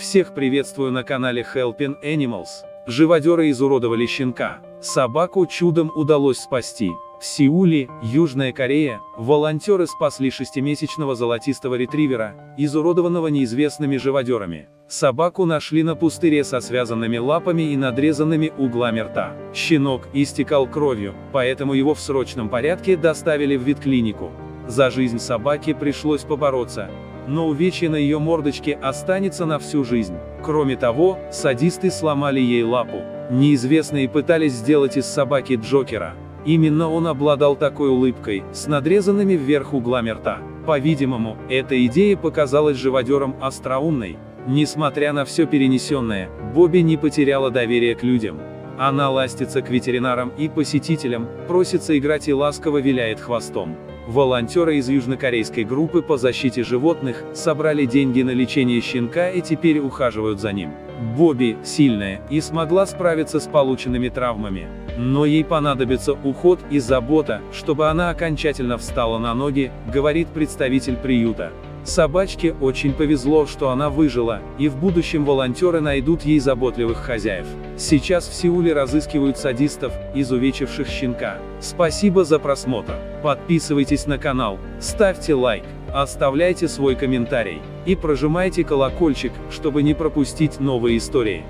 Всех приветствую на канале Helping Animals. Живодеры изуродовали щенка. Собаку чудом удалось спасти. В Сеуле, Южная Корея, волонтеры спасли шестимесячного золотистого ретривера, изуродованного неизвестными живодерами. Собаку нашли на пустыре со связанными лапами и надрезанными углами рта. Щенок истекал кровью, поэтому его в срочном порядке доставили в ветклинику. За жизнь собаки пришлось побороться, но увечье на ее мордочке останется на всю жизнь. Кроме того, садисты сломали ей лапу. Неизвестные пытались сделать из собаки Джокера. Именно он обладал такой улыбкой, с надрезанными вверх углами рта. По-видимому, эта идея показалась живодерам остроумной. Несмотря на все перенесенное, Бобби не потеряла доверия к людям. Она ластится к ветеринарам и посетителям, просится играть и ласково виляет хвостом. Волонтеры из южнокорейской группы по защите животных собрали деньги на лечение щенка и теперь ухаживают за ним. Бобби сильная и смогла справиться с полученными травмами. Но ей понадобится уход и забота, чтобы она окончательно встала на ноги, говорит представитель приюта. Собачке очень повезло, что она выжила, и в будущем волонтеры найдут ей заботливых хозяев. Сейчас в Сеуле разыскивают садистов, изувечивших щенка. Спасибо за просмотр. Подписывайтесь на канал, ставьте лайк, оставляйте свой комментарий, и прожимайте колокольчик, чтобы не пропустить новые истории.